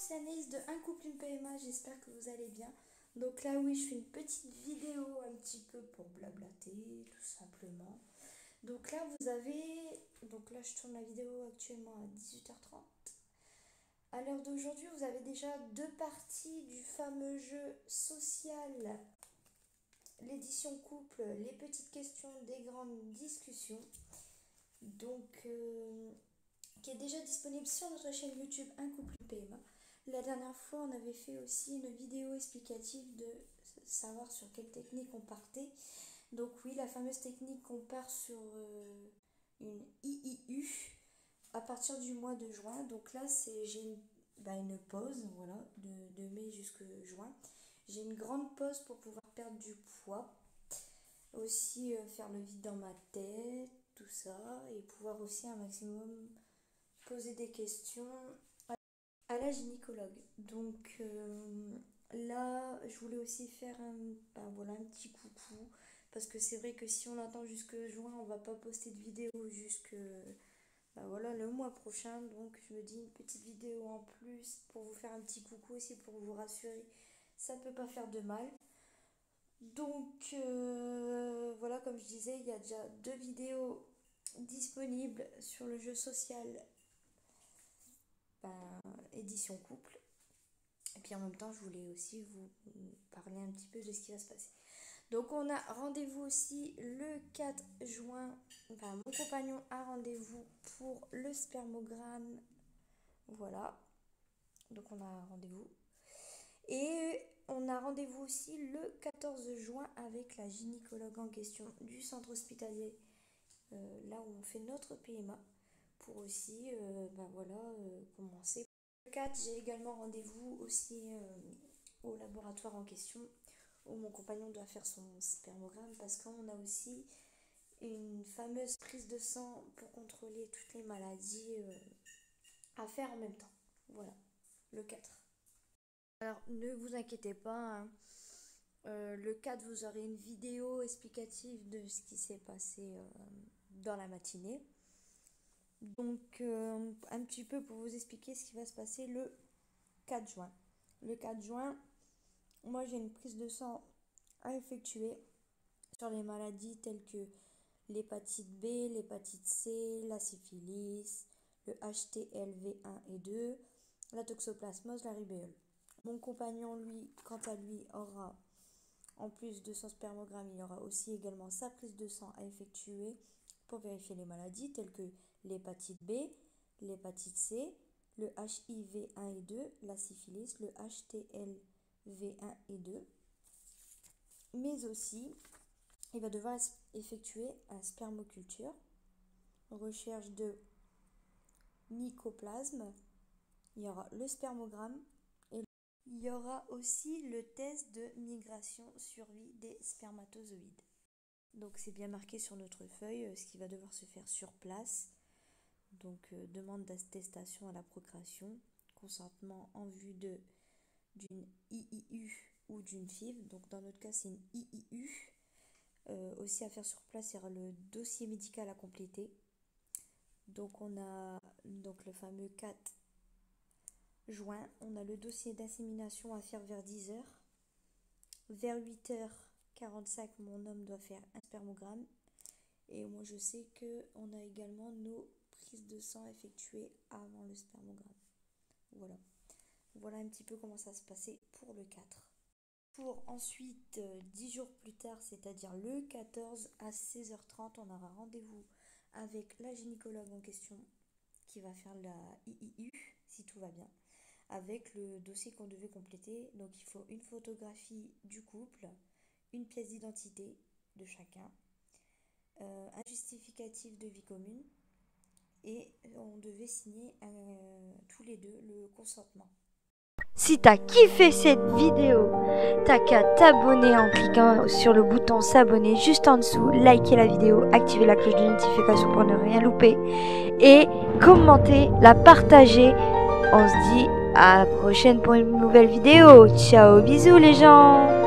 c'est de Un couple, une PMA, j'espère que vous allez bien. Donc là oui, je fais une petite vidéo un petit peu pour blablater, tout simplement. Donc là vous avez, donc là je tourne la vidéo actuellement à 18h30. À l'heure d'aujourd'hui, vous avez déjà deux parties du fameux jeu social, l'édition couple, les petites questions des grandes discussions. Donc... Euh, qui est déjà disponible sur notre chaîne YouTube Un couple PMA. La dernière fois, on avait fait aussi une vidéo explicative de savoir sur quelle technique on partait. Donc oui, la fameuse technique qu'on part sur euh, une IIU à partir du mois de juin. Donc là, c'est j'ai une, bah, pause, voilà, de, mai jusqu'à juin. J'ai une grande pause pour pouvoir perdre du poids. Aussi euh, faire le vide dans ma tête, tout ça. Et pouvoir aussi un maximum poser des questions à la gynécologue. Donc euh, là, je voulais aussi faire un, ben voilà, un petit coucou. Parce que c'est vrai que si on attend jusque juin, on va pas poster de vidéo jusque ben voilà, le mois prochain. Donc je me dis une petite vidéo en plus pour vous faire un petit coucou aussi, pour vous rassurer. Ça ne peut pas faire de mal. Donc euh, voilà, comme je disais, il y a déjà deux vidéos disponibles sur le jeu social édition couple. Et puis en même temps, je voulais aussi vous parler un petit peu de ce qui va se passer. Donc on a rendez-vous aussi le 4 juin. Enfin, mon compagnon a rendez-vous pour le spermogramme. Voilà. Donc on a rendez-vous. Et on a rendez-vous aussi le 14 juin avec la gynécologue en question du centre hospitalier. Euh, là où on fait notre PMA pour aussi euh, ben voilà, euh, commencer. Le 4, j'ai également rendez-vous aussi euh, au laboratoire en question où mon compagnon doit faire son spermogramme parce qu'on a aussi une fameuse prise de sang pour contrôler toutes les maladies à faire en même temps. Voilà, le 4. Alors ne vous inquiétez pas, hein. le 4 vous aurez une vidéo explicative de ce qui s'est passé dans la matinée. Donc, euh, un petit peu pour vous expliquer ce qui va se passer le 4 juin. Le 4 juin, moi j'ai une prise de sang à effectuer sur les maladies telles que l'hépatite B, l'hépatite C, la syphilis, le HTLV1 et 2, la toxoplasmose, la rubéole. Mon compagnon, lui, quant à lui, aura, en plus de son spermogramme, il aura aussi également sa prise de sang à effectuer pour vérifier les maladies telles que l'hépatite B, l'hépatite C, le HIV1 et 2, la syphilis, le HTLV1 et 2. Mais aussi, il va devoir effectuer un spermoculture, recherche de mycoplasme, il y aura le spermogramme et il y aura aussi le test de migration survie des spermatozoïdes. Donc c'est bien marqué sur notre feuille euh, ce qui va devoir se faire sur place donc euh, demande d'attestation à la procréation, consentement en vue de d'une IIU ou d'une FIV. Donc dans notre cas, c'est une IIU. Euh, aussi à faire sur place, il y le dossier médical à compléter. Donc on a donc le fameux 4 juin, on a le dossier d'insémination à faire vers 10h. Vers 8h45, mon homme doit faire un spermogramme. Et moi je sais que on a également nos de sang effectuée avant le spermogramme. Voilà. Voilà un petit peu comment ça se passait pour le 4. Pour ensuite, 10 euh, jours plus tard, c'est-à-dire le 14 à 16h30, on aura rendez-vous avec la gynécologue en question qui va faire la IIU, si tout va bien, avec le dossier qu'on devait compléter. Donc il faut une photographie du couple, une pièce d'identité de chacun, euh, un justificatif de vie commune, et on devait signer euh, tous les deux le consentement. Si t'as kiffé cette vidéo, t'as qu'à t'abonner en cliquant sur le bouton s'abonner juste en dessous, liker la vidéo, activer la cloche de notification pour ne rien louper et commenter, la partager. On se dit à la prochaine pour une nouvelle vidéo. Ciao, bisous les gens